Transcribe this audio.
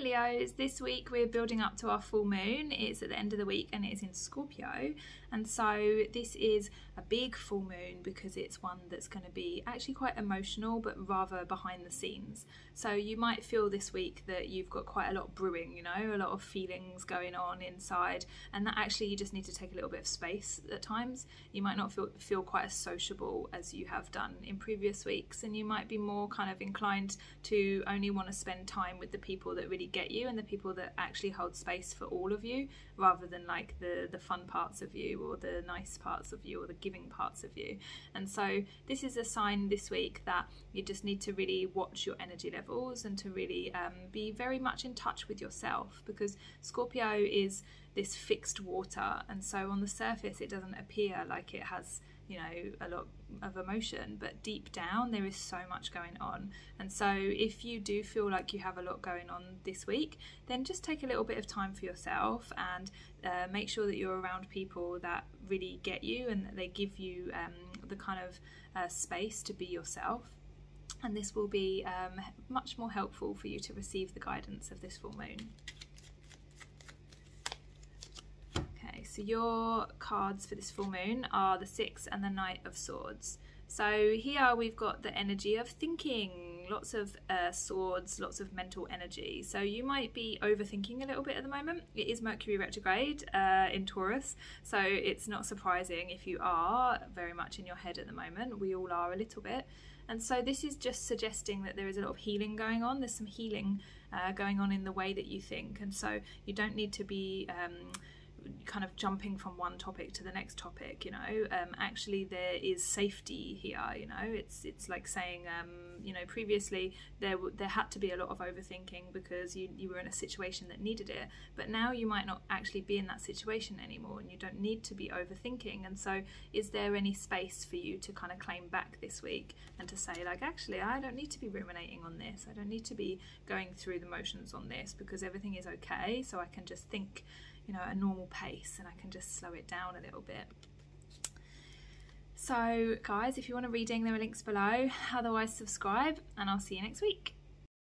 Leos, this week we're building up to our full moon. It's at the end of the week and it is in Scorpio. And so this is a big full moon because it's one that's going to be actually quite emotional but rather behind the scenes. So you might feel this week that you've got quite a lot brewing, you know, a lot of feelings going on inside and that actually you just need to take a little bit of space at times. You might not feel feel quite as sociable as you have done in previous weeks and you might be more kind of inclined to only want to spend time with the people that really get you and the people that actually hold space for all of you rather than like the the fun parts of you or the nice parts of you or the giving parts of you. And so this is a sign this week that you just need to really watch your energy levels and to really um, be very much in touch with yourself because Scorpio is this fixed water and so on the surface it doesn't appear like it has you know a lot of emotion but deep down there is so much going on and so if you do feel like you have a lot going on this week then just take a little bit of time for yourself and uh, make sure that you're around people that really get you and that they give you um, the kind of uh, space to be yourself and this will be um, much more helpful for you to receive the guidance of this full moon. So your cards for this full moon are the Six and the Knight of Swords. So here we've got the energy of thinking, lots of uh, swords, lots of mental energy. So you might be overthinking a little bit at the moment. It is Mercury retrograde uh, in Taurus, so it's not surprising if you are very much in your head at the moment. We all are a little bit. And so this is just suggesting that there is a lot of healing going on. There's some healing uh, going on in the way that you think. And so you don't need to be... Um, kind of jumping from one topic to the next topic you know um, actually there is safety here you know. It's it's like saying um, you know previously there there had to be a lot of overthinking because you, you were in a situation that needed it but now you might not actually be in that situation anymore and you don't need to be overthinking. And so is there any space for you to kind of claim back this week and to say like actually I don't need to be ruminating on this. I don't need to be going through the motions on this because everything is okay so I can just think you know, a normal pace and I can just slow it down a little bit. So guys, if you want a reading, there are links below. Otherwise, subscribe and I'll see you next week.